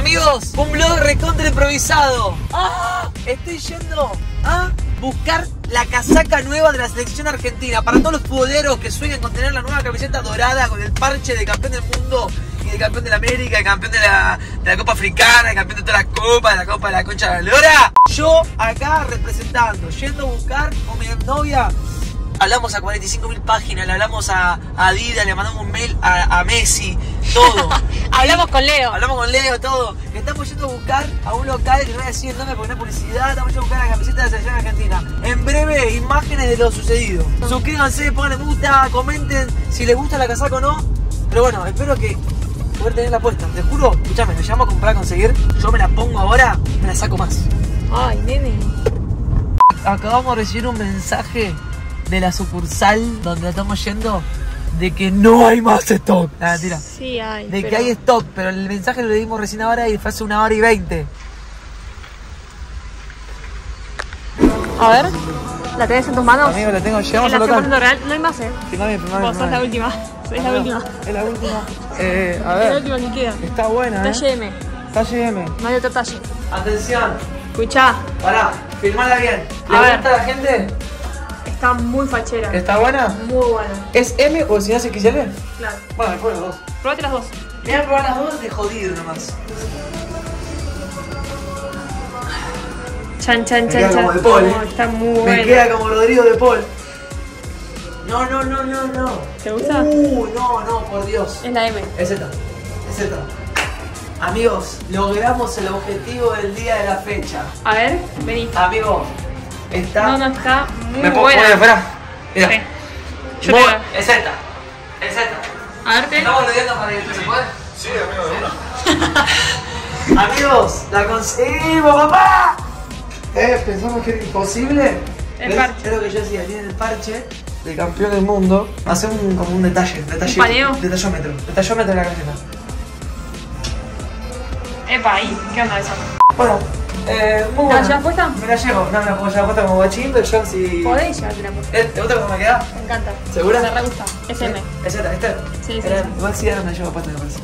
Amigos, un blog recontra improvisado. ¡Ah! Estoy yendo a buscar la casaca nueva de la selección argentina. Para todos los futboleros que sueñan con tener la nueva camiseta dorada con el parche de campeón del mundo y de campeón de la América, de campeón de la, de la Copa Africana, de campeón de todas las copas, de la Copa de la Concha de la Lora. Yo acá representando, yendo a buscar con mi novia hablamos a 45.000 páginas, le hablamos a, a Adidas, le mandamos un mail a, a Messi, todo. Hablamos con Leo. Hablamos con Leo, todo. Estamos yendo a buscar a un local que no voy a decir el nombre porque no publicidad. Estamos yendo a buscar la camiseta de la selección argentina. En breve, imágenes de lo sucedido. Suscríbanse, pongan me gusta, comenten si les gusta la casaca o no. Pero bueno, espero que poder tener la puesta. Te juro, escúchame, me llamo a comprar, a conseguir. Yo me la pongo ahora, me la saco más. Ay, nene. Acabamos de recibir un mensaje de la sucursal donde estamos yendo de que no hay más stock. Ah, mentira. Sí, hay. De pero- que hay stock, pero el mensaje lo dimos recién ahora y fue hace una hora y veinte. A ver, ¿la tenés en tus manos? Amigo, la tengo, en llegamos al local. real. No hay más, eh. Filmame, filmame, Vos sos la última. Sos la última. Es la última. Eh, a Es la ver, última que queda. está buena, ¿eh? Talle M. Talle M. No hay otro talle. Atención, Escuchá, pará, filmala bien. ¿Le A ver. gusta a la gente? Está muy fachera. ¿Está buena? Muy buena. ¿Es M o si no es XL? Claro. Bueno, después los dos. Probate las dos. Voy a probar las dos de jodido nomás. Chan, chan, Me chan, queda chan. como de Paul, Oh, eh. está muy Me buena. queda como Rodrigo de Paul. No, no, no, no, no. ¿Te gusta? Uh, no, no, por Dios. Es la M. Es Z, es Z. Amigos, logramos el objetivo del día de la fecha. A ver, vení. Amigos, está. No, no, está muy ¿Me puedo buena. poner afuera? Mira. Sí. Yo Muy- te- Es Z, es Z. A verte. Estamos rodeando para que se puede. Sí, amigo. Amigos, la conseguimos, papá. Eh, pensamos que era imposible. El ¿Ves? parche. Es lo que yo decía, tiene el parche del campeón del mundo. Hace un, como un detalle, detalle paneo? detallómetro, detallómetro de la camiseta. Epa, ahí. ¿Qué onda eso? Bueno, eh, muy ¿La llevas puesta? Me la llevo, no me la puedo llevar puesta como guachín, pero yo si... Podés llevarte la puesta. ¿Eh, ¿Te gusta cómo me queda? Me encanta. ¿Segura? Me re gusta. Es M. ¿Es esta, viste? Sí, sí, Era- sí. Igual sí, ahora me la llevo puesta, me parece.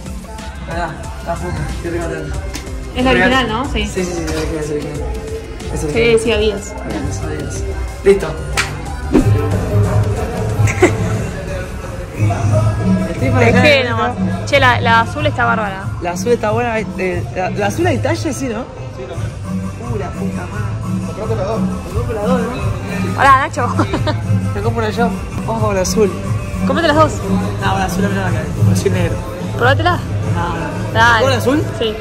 Ah, la puta, estoy re contento. Es la original, ¿no? Sí. Sí, sí, sí, es original, es original. Es Sí, original. sí, Adidas. Adiós, adiós. Listo. Estoy para acá, Dejé ¿no? nomás. Che, la, la azul está bárbara. La azul está buena. eh, la, la azul hay talle, sí, ¿no? Sí, no. La puta madre. La dos. Me compro la dos, ¿no? Hola, Nacho. Me compro yo. Con la azul. Cómprate las dos. No, la azul no me la cae. Soy negro. Probátela. No. Dale. ¿Con la azul? Sí.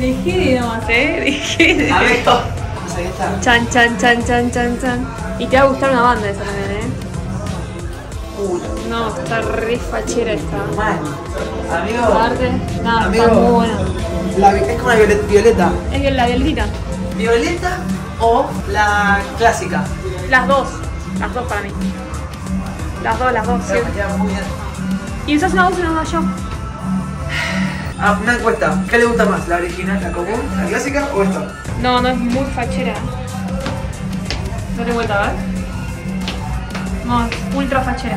Dejé nomás, eh. Dejé a esta. Chan, chan, chan, chan, chan, chan. Y te va a gustar una banda esa también, eh. No, está re fachera esta. mal. Amigo. Aparte, no, Amigo. está muy buena. La, es como la violet- violeta. Es la violeta. ¿Violeta o la clásica? Las dos. Las dos para mí. Las dos, las dos. sí. Me muy bien. Y usas una dos y una yo. Ah, una encuesta. ¿Qué le gusta más? ¿La original, la común, la clásica o esta? No, no es muy fachera. Dale vuelta, a ver. No, ultra fachera.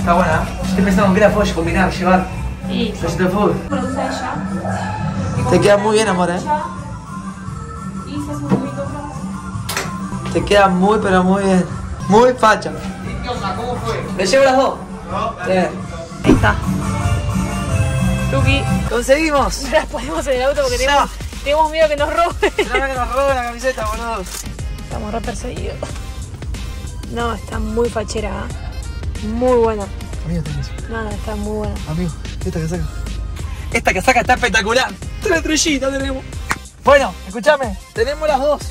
Está buena. ¿eh? Estoy pensando que la puedo combinar, llevar. De fútbol. ella. Te queda muy bien, amor, ¿eh? Y se hace un poquito más. Te queda muy, pero muy bien. Muy facha. ¿Cómo fue? ¿Le llevo las dos? No. Ahí está. Tuki. Conseguimos. No las ponemos en el auto porque tenemos, tenemos miedo que nos roben. Nada que nos roben la camiseta, boludo. Estamos re perseguidos. No, está muy fachera. ¿eh? Muy buena. Amigo, tenés. No, no, está muy buena. Amigo, esta casaca. Esta casaca está espectacular. Tres estrellitas tenemos. Bueno, escúchame, tenemos las dos.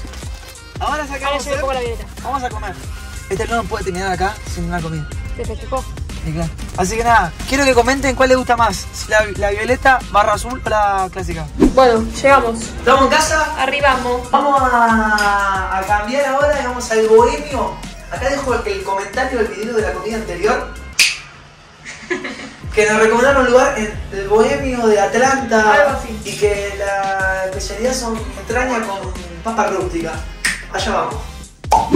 Ahora sacamos. la violeta. Vamos a comer. Este no puede terminar acá sin una comida. ¿Te festejó? Y claro. Así que nada, quiero que comenten cuál les gusta más. Si la, la violeta barra azul o la clásica. Bueno, llegamos. Estamos en casa. Arribamos. Vamos a, a cambiar ahora y vamos al bohemio. Acá dejo el, el comentario del video de la comida anterior. Que nos recomendaron un lugar en el bohemio de Atlanta. Algo así. Y que la especialidad son entraña con papa rústica. Allá vamos.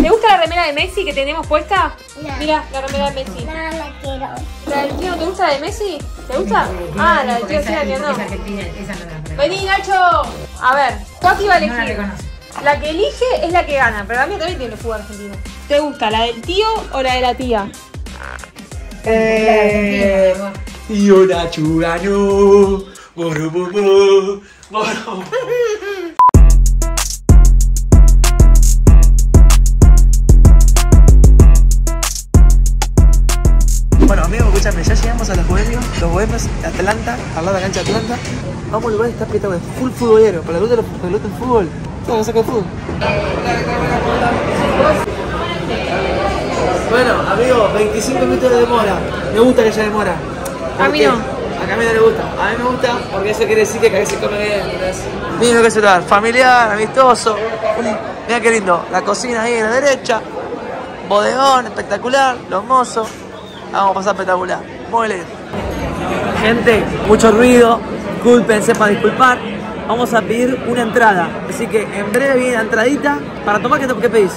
¿Te gusta la remera de Messi que tenemos puesta? No. Mira, la remera de Messi. No la quiero. ¿La del tío te gusta la de Messi? ¿Te gusta? Ah, la del tío sí, la mía no. Esa no la. Vení, Nacho. A ver, Tati va a No la elegir. reconozco. La que elige es la que gana, pero la mía también tiene fútbol argentino. ¿Te gusta la del tío o la de la tía? Eh, Tío Nacho ganó. Boro, boro, boro. Bueno, amigos, escúchame, ya llegamos a los bohemios, los bohemios de Atlanta, al lado de la cancha de Atlanta. Vamos al lugar, está espectacular, full futbolero, para el gusto del para el gusto del fútbol. Bueno, amigo, 25 minutos de demora. Me gusta que haya demora. A mí qué? no. A Cami no le gusta. A mí me gusta porque eso quiere decir que acá se come bien. lo que. Familiar, amistoso. Mira qué lindo. La cocina ahí a la derecha. Bodegón, espectacular. Los mozos. Vamos a pasar espectacular. Muy lindo. Gente, mucho ruido. Disculpen, sepa disculpar. Vamos a pedir una entrada. Así que en breve viene la entradita. Para tomar, ¿qué, qué pedís?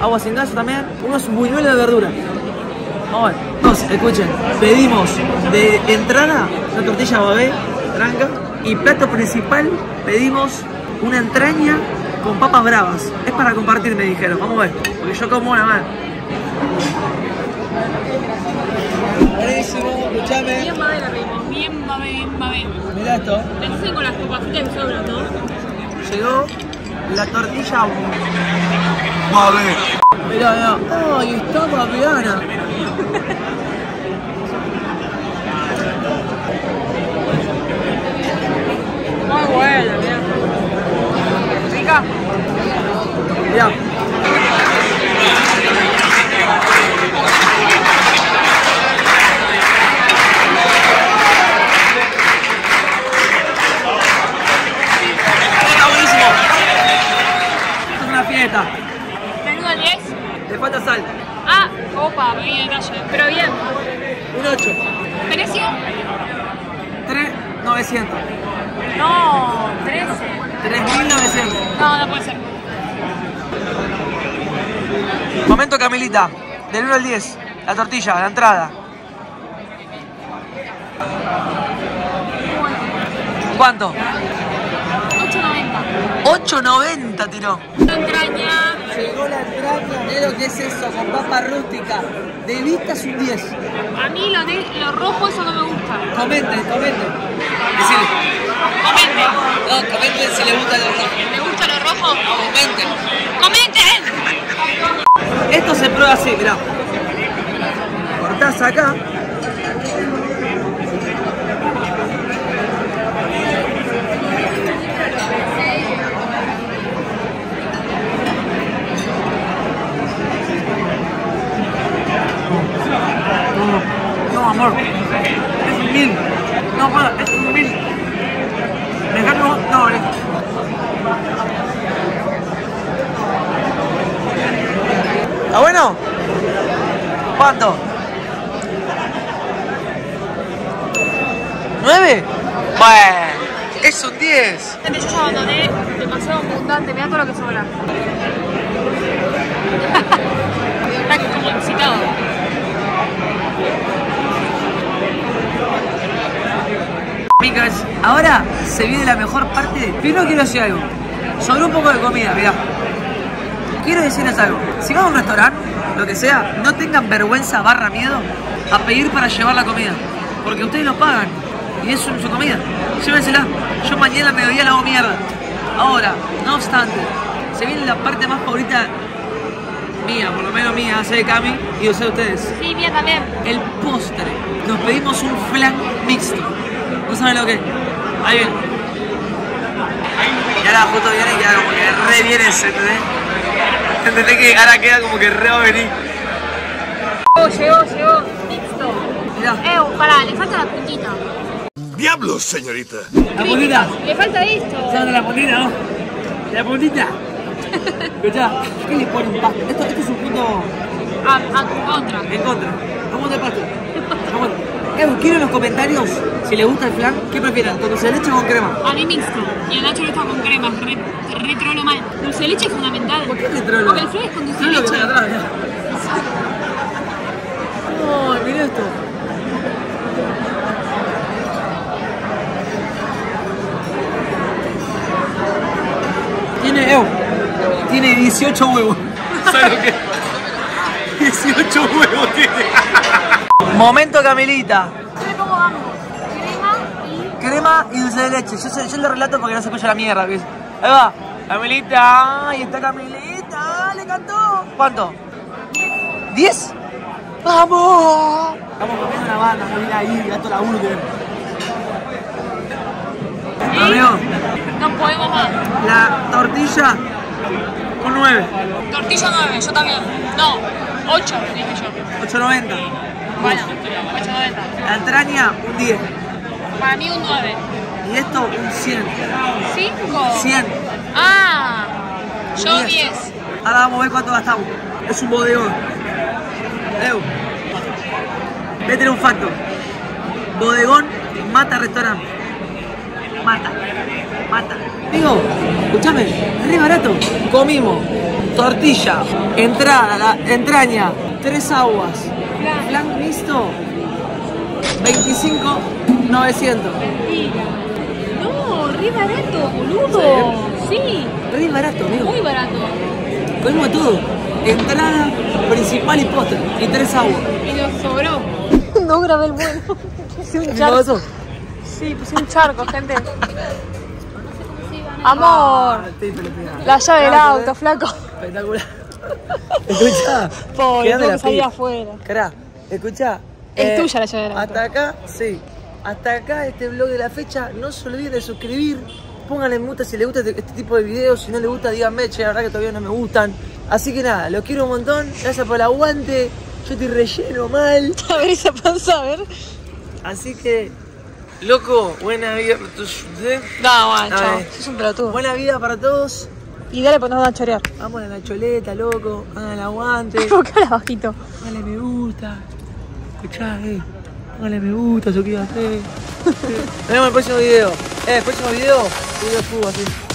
agua sin gas también, unos buñuelos de verdura. Vamos a ver. Entonces, escuchen, pedimos de entrada una tortilla babé, tranca, y plato principal pedimos una entraña con papas bravas. Es para compartir, me dijeron. Vamos a ver, porque yo como una más. Buenísimo, escuchame. Bien babé la bien babé, bien babé. Mirá esto. Pensé con las papitas que sobran, ¿no? Llegó la tortilla babé. Mirá, mirá. ¡Ay, está babeana! Muy buena, mira. Rica. Mirá. Está buenísimo. Esto es una fiesta. Menudo 10. Le falta sal. Ah, opa, detalle. Pero bien. Un 8. ¿Precio? 3,900. No, 13. 3,900. No, no puede ser. Momento Camilita. Del 1 al 10. La tortilla, la entrada. ¿Cuánto? 8.90. 8.90 tiró. La entraña. Llegó la entraña. Que es eso, con papa rústica. De vista es un 10. A mí lo, ne- lo rojo eso no me gusta. Comenten, comenten. Decile. Comenten. No, comenten si les gusta lo rojo. ¿Me gusta lo rojo? Comenten. ¡Comenten! Esto se prueba así, mirá. Cortás acá. Amor. Es un mil. No, para, es un mil. Dejá no, no. ¿Está bueno? ¿Cuánto? ¿Nueve? Bueno, es un 10. Yo ya abandoné demasiado abundante, mira todo lo que sobra. Está como excitado. Ahora se viene la mejor parte. Primero quiero decir algo. Sobre un poco de comida, mirá. Quiero decirles algo. Si van a un restaurante, lo que sea, no tengan vergüenza barra miedo a pedir para llevar la comida. Porque ustedes lo pagan. Y es su, su comida. Llévensela. Yo mañana al mediodía la hago mierda. Ahora, no obstante, se viene la parte más favorita mía, por lo menos mía, sé de Cami y yo sé de ustedes Sí, mía también. el postre. Nos pedimos un flan mixto. ¿No saben lo que es? Ahí viene. Y ahora justo viene y queda como que re viene, ¿entendés? ¿Entendés que ahora queda como que re va a venir? Llegó, llegó, llegó. Mixto. Mirá, Eh, pará, le falta la puntita. ¡Diablos, señorita! la puntita. Le falta esto. ¿Sabes de la puntita, no? La puntita. Escuchá, ¿qué le pone un pasto? Esto, esto es un punto A, a tu contra. en contra. ¿Cómo te pasto? ¿Cómo te- Eh, quiero en los comentarios si les gusta el flan, ¿qué prefieren? ¿Con dulce de leche o con crema? A mí mixto. Y el Nacho lo está con crema, re, re trolo mal. Dulce de leche es fundamental. ¿Por qué le trolo? Porque el flan es con dulce de No, leche. atrás, Ay, mira esto. Tiene, eh, tiene 18 huevos. ¿Sabes lo que? 18 huevos tiene. Momento Camilita. Yo le pongo ambos. Crema y... Crema y dulce de leche. Yo, sé- yo le relato porque no se escucha la mierda. ¿ves? Ahí va. Camilita. Ahí está Camilita. Le cantó. ¿Cuánto? ¿10? ¡Vamos! Estamos comiendo una banda, muy ahí, gato la burger. Amigo, No podemos más. la tortilla, un 9, Tortilla 9, yo también. No, 8, dije yo. 8.90. Bueno, 8.90. La entraña, un 10. Para mí un 9. Y esto, un 100. 5. 100. Ah, yo 10. Ahora vamos a ver cuánto gastamos. Es un bodegón. Eu. Tener un facto. Bodegón mata restaurante. Mata. Mata. Digo, escúchame, es re barato. Comimos tortilla, entrada, la entraña, tres aguas, flan mixto, 25, 900. No, re barato, boludo. Sí, Re barato, amigo. muy barato. Comimos todo. Entrada, principal y postre. Y tres aguas. Y nos sobró. No grabé el bueno. Puse un ¿Qué charco. pasó? Sí, puse un charco, gente. Amor. Pelotudeando. La llave del Ah, auto, flaco. Espectacular. Escucha. Pobre, que salir piba. afuera. Cará, escucha. Es tuya la llave. Hasta acá, sí. Hasta acá este blog de la fecha. No se olviden de suscribir. Pónganle me gusta si les gusta este, este tipo de videos. Si no les gusta, díganme, che, la verdad que todavía no me gustan. Así que nada, los quiero un montón. Gracias por el aguante. Yo estoy relleno mal. A ver esa panza, a ver. Así que, loco, buena vida. No, bueno, chao. Ay. Sos un pelotudo. Buena vida para todos. Y dale, nos van a chorear. Vamos a la choleta, loco. Hagan el aguante. ¿Por hablas bajito? Póngale me gusta. Escuchá, eh. Póngale me gusta, suscríbete. Nos vemos en el próximo video. Eh, el próximo video, video de así.